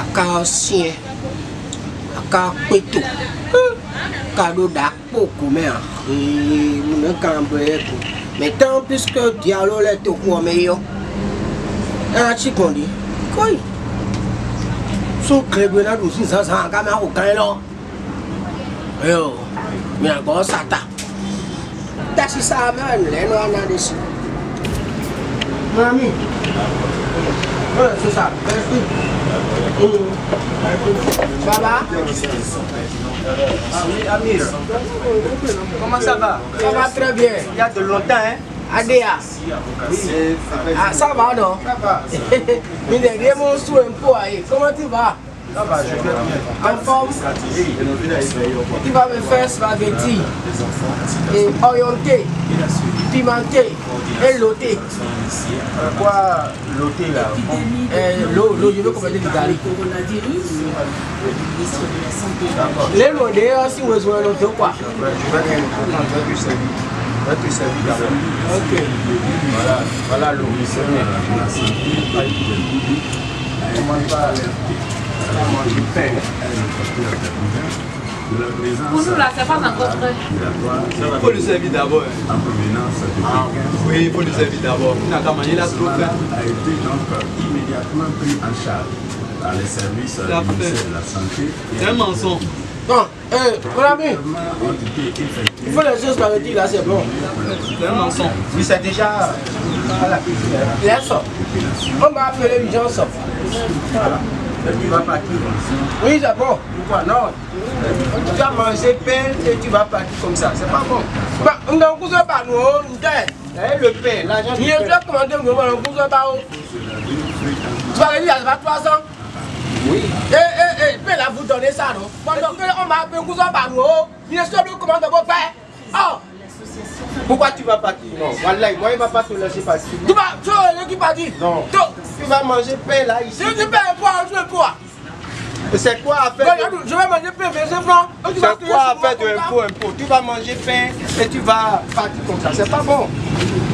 aka sien aka kpeto ka do da kpoko mɛ a ee mun ne kan bɛ ko mais tant puisque dialo lɛ to ko mɛ yɔ ɛna tsi kɔn di koyi so kile na do sisan san ka mɛ a ko kan lɔ ɛyɔ mɛ a gbɔ sata tasi sa mɛ lɛ no ana de si mami ɔlɛ sisan bɛsi. Baba? Oui, Amir. Comment ça va? Ça va très bien. Il y a de longtemps, hein? Adéa. C'est Ah, ça va non? Ça va. Mais derrière mon sou un peu. aïe. Comment tu vas? Ça va, je vais bien. En forme Tu vas me faire spaghetti. Et orienté, pimenté et loté. Euh, Quoi, l'hôtel là? Euh, L'eau, l'eau, je veux commander du garlic. Les lots d'ailleurs, si vous avez l'autre quoi. Ouais, Je vais bien. Attends, je vais te servir. Je vais te servir d'abord. Ok. Voilà, voilà l'eau. Comment manger pain Pour nous, là, c'est pas encore prêt. Il faut le servir d'abord. hein. Ah, Oui, il faut le servir d'abord. Il là trop faim. a été donc immédiatement pris en charge par les services La du ministère paix. de la Santé. C'est un mensonge. Bon, eh, mon ami, il faut les choses spaghetti là, c'est bon. C'est un mensonge. Oui, c'est déjà à la. Les sort. On m'a appelé les gens sort. Et tu vas partir. Oui, bon. Pourquoi Non? Tu vas manger pain et tu vas partir comme ça. C'est pas bon. Bah, on a un cousin par nous, on le pain, l'argent Il est pain. un cousin par nous. Tu vas dire, il y a 300. Oui. Eh, eh, eh, puis là, vous donnez ça, non? Pendant que on m'a appelé un cousin par nous, il est vos pères. Oh, Pourquoi tu vas partir Non. Voilà, moi, il ne va pas te laisser partir. tu vas, tu vas, a dit. Non. Tu, Tu vas manger pain là, ici. si tu un poids, je poids. Et C'est quoi à faire Je vais manger pain 25 francs. Et tu vas C'est quoi à faire de impôt, impôt Tu vas manger pain et tu vas partir comme ça. C'est pas bon.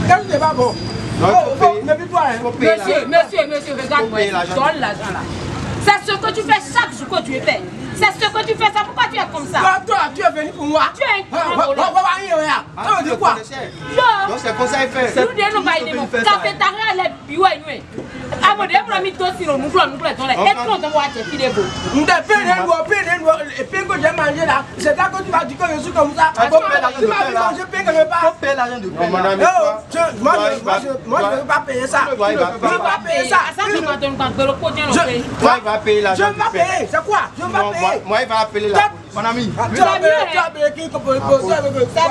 Qu'est-ce que c'est pas bon Non, Oh, oh, payer. méfie-toi, hein. Monsieur, monsieur, monsieur, regarde-moi. Donne l'argent là. C'est ce que tu fais chaque jour que tu es fait. C'est ce que tu fais ça. Pourquoi tu es comme ça? Toi, toi, tu es venu pour moi. Tu es un Ah. Ah, Ça veut tu quoi? Donc c'est comme ça qu'il fait. nous devons pas aider mon cafétéria les bio et nous. Ah, mon dieu, pour la mytho, si l'on nous voit, nous doit voir tes filets beaux Nous t'ai fait des des lois, et puis que j'ai mangé là, c'est là que tu vas dire que je suis comme ça. Ah, faut payer l'argent Tu m'as vu là. manger pain quelque part. Faut payer l'argent de. Oh, je- moi, je- ne veux pas payer ça. Je ne veux pas payer ça. Ça, c'est on on Je- payer. Toi, il va payer Je ne du vais pas payer. C'est quoi Je ne vais Non, pas moi, payer. moi, il va appeler la Mon ami. Ah, Tu as payé, hein. tu as payé qui C'est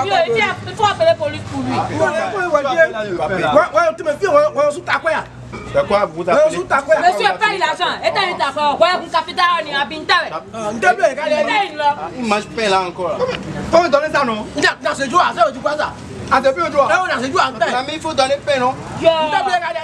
il faut- appeler police pour lui. Ouais, ouais, ouais, ouais. Ouais, ouais, tu me fais, ouais, ouais, sous ta. C'est quoi vous appelez. Monsieur, paye l'argent. Et t'as eu ta. Ouais, on. Ah, on regardez. Paye là. Il mange pain là encore. Faut me donner ça, non Dans dans ce jour, ça veut dire quoi ça Ah, depuis le Eh, droit. on a ce jour en Mon tête. ami, il faut donner pain, non Yo. On t'a bien regardé.